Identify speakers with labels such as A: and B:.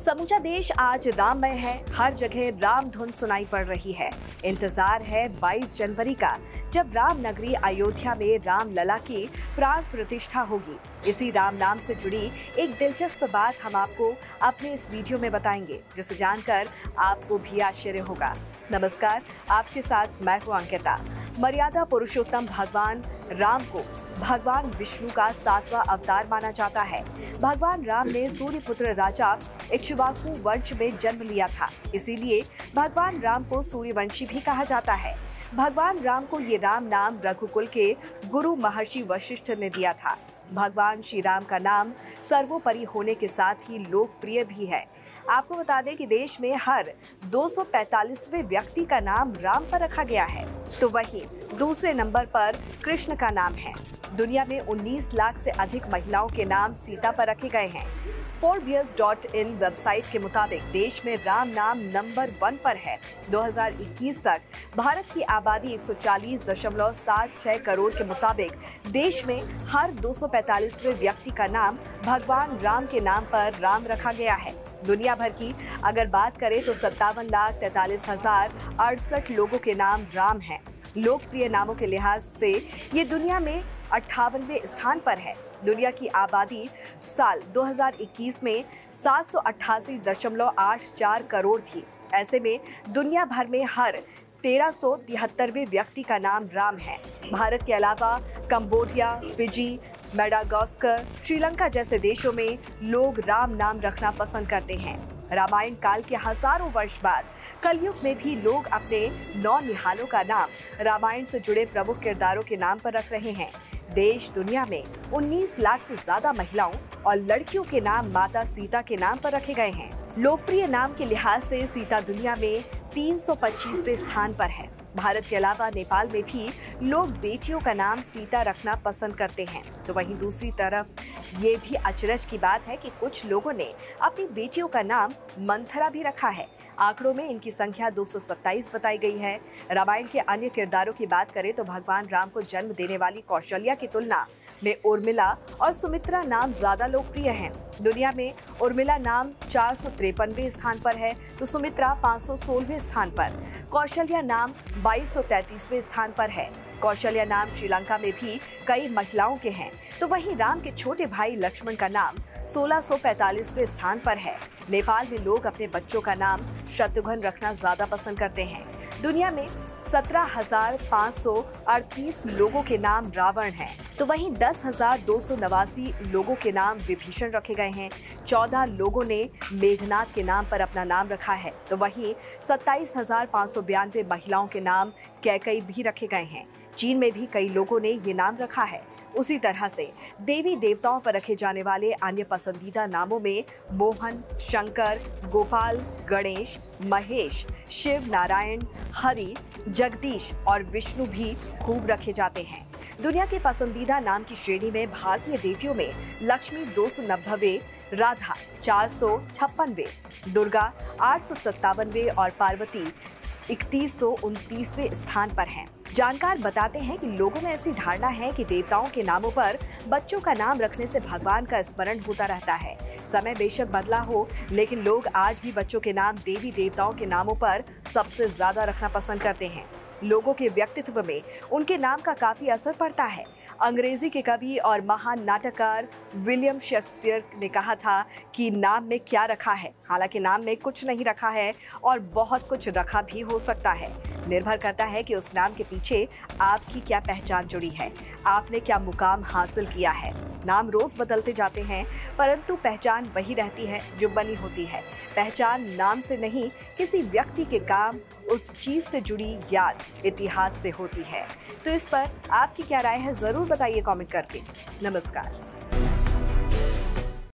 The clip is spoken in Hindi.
A: समूचा देश आज राममय है। हर जगह राम धुन सुनाई पड़ रही है। इंतज़ार है 22 जनवरी का, जब राम नगरी अयोध्या में राम लला की प्राण प्रतिष्ठा होगी। इसी राम नाम से जुड़ी एक दिलचस्प बात हम आपको अपने इस वीडियो में बताएँगे, जिसे जानकर आपको भी आश्चर्य होगा। नमस्कार, आपके साथ मैं हूँ अंकिता। मर्यादा पुरुषोत्तम भगवान राम को भगवान विष्णु का सातवां अवतार माना जाता है। भगवान राम ने सूर्य पुत्र राजा इक्ष्वाकु वंश में जन्म लिया था। इसीलिए भगवान राम को सूर्यवंशी भी कहा जाता है। भगवान राम को ये राम नाम रघुकुल के गुरु महर्षि वशिष्ठ ने दिया था। भगवान श्री राम का नाम सर्वोपरि होने के साथ ही लोकप्रिय भी है। आपको बता दें कि देश में हर 245वें व्यक्ति का नाम राम पर रखा गया है। तो वही दूसरे नंबर पर कृष्ण का नाम है। दुनिया में 19 लाख से अधिक महिलाओं के नाम सीता पर रखे गए हैं। फोर्बियस डॉट इन वेबसाइट के मुताबिक देश में राम नाम नंबर वन पर है। 2021 तक भारत की आबादी 140.76 करोड़ के मुताबिक देश में हर 245वें व्यक्ति का नाम भगवान राम के नाम पर राम रखा गया है। दुनिया भर की। अगर बात करें तो सत्तावन लाख तैतालीस हज़ार अड़सठ लोगों के नाम राम हैं। लोकप्रिय नामों के लिहाज से ये दुनिया में अट्ठावनवे स्थान पर है। दुनिया की आबादी साल 2021 में सात करोड़ थी। ऐसे में दुनिया भर में हर तेरह व्यक्ति का नाम राम है। भारत के अलावा कंबोडिया, फिजी मेडागास्कर, श्रीलंका जैसे देशों में लोग राम नाम रखना पसंद करते हैं। रामायण काल के हज़ारों वर्ष बाद कलयुग में भी लोग अपने नौ निहालों का नाम, रामायण से जुड़े प्रमुख किरदारों के नाम पर रख रहे हैं। देश दुनिया में 19 लाख से ज़्यादा महिलाओं और लड़कियों के नाम माता सीता के नाम पर रखे गए हैं। लोकप्रिय नाम के लिहाज से सीता दुनिया में 325वें स्थान पर है। भारत के अलावा नेपाल में भी लोग बेटियों का नाम सीता रखना पसंद करते हैं। तो वहीं दूसरी तरफ़, ये भी अचरज की बात है कि कुछ लोगों ने अपनी बेटियों का नाम मंथरा भी रखा है। आंकड़ों में इनकी संख्या 227 बताई गई है। रामायण के अन्य किरदारों की बात करें तो भगवान राम को जन्म देने वाली कौशल्या की तुलना में उर्मिला और सुमित्रा नाम ज़्यादा लोकप्रिय हैं। दुनिया में उर्मिला नाम चार स्थान पर है तो सुमित्रा पाँच स्थान पर। कौशल्या नाम बाईस स्थान पर है। कौशल्या नाम श्रीलंका में भी कई महिलाओं के हैं। तो वहीं राम के छोटे भाई लक्ष्मण का नाम 1645वें स्थान पर है। नेपाल में लोग अपने बच्चों का नाम शत्रुघ्न रखना ज़्यादा पसंद करते हैं। दुनिया में सत्रह हज़ार पाँच सौ अड़तीस लोगों के नाम रावण हैं, तो वहीं दस हज़ार दो सौ नवासी लोगों के नाम विभीषण रखे गए हैं। चौदह लोगों ने मेघनाथ के नाम पर अपना नाम रखा है। तो वहीं सत्ताईस हज़ार पाँच सौ बयानवे महिलाओं के नाम कैकई भी रखे गए हैं। चीन में भी कई लोगों ने ये नाम रखा है। उसी तरह से देवी देवताओं पर रखे जाने वाले अन्य पसंदीदा नामों में मोहन, शंकर, गोपाल, गणेश, महेश, शिव नारायण, हरि, जगदीश और विष्णु भी खूब रखे जाते हैं दुनिया के पसंदीदा नाम की श्रेणी में भारतीय देवियों में लक्ष्मी दो सौ नब्बे, राधा चार सौ छप्पनवे, दुर्गा आठ सौ सत्तावनवे और पार्वती इकतीस सौ स्थान पर। जानकार बताते हैं कि लोगों में ऐसी धारणा है कि देवताओं के नामों पर बच्चों का नाम रखने से भगवान का स्मरण होता रहता है। समय बेशक बदला हो, लेकिन लोग आज भी बच्चों के नाम देवी देवताओं के नामों पर सबसे ज़्यादा रखना पसंद करते हैं। लोगों के व्यक्तित्व में उनके नाम का काफ़ी असर पड़ता है। अंग्रेज़ी के कवि और महान नाटककार विलियम शेक्सपियर ने कहा था कि नाम में क्या रखा है। हालाँकि नाम में कुछ नहीं रखा है और बहुत कुछ रखा भी हो सकता है। निर्भर करता है कि उस नाम के पीछे आपकी क्या पहचान जुड़ी है। आपने क्या मुकाम हासिल किया है। नाम रोज बदलते जाते हैं, परंतु पहचान वही रहती है जो बनी होती है। पहचान नाम से नहीं, किसी व्यक्ति के काम उस चीज़ से जुड़ी याद इतिहास से होती है। तो इस पर आपकी क्या राय है, ज़रूर बताइए, कमेंट करके। नमस्कार।